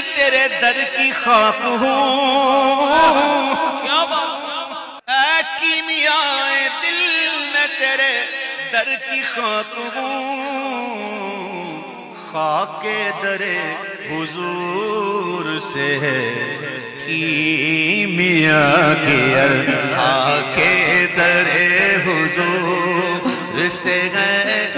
میں تیرے در کی خاک ہوں۔ کیا بات؟ اے کیمیاء دل میں تیرے در کی خاک ہوں۔ خاک در حضور سے ہے۔ کیمیاء کی خاک در حضور سے ہے۔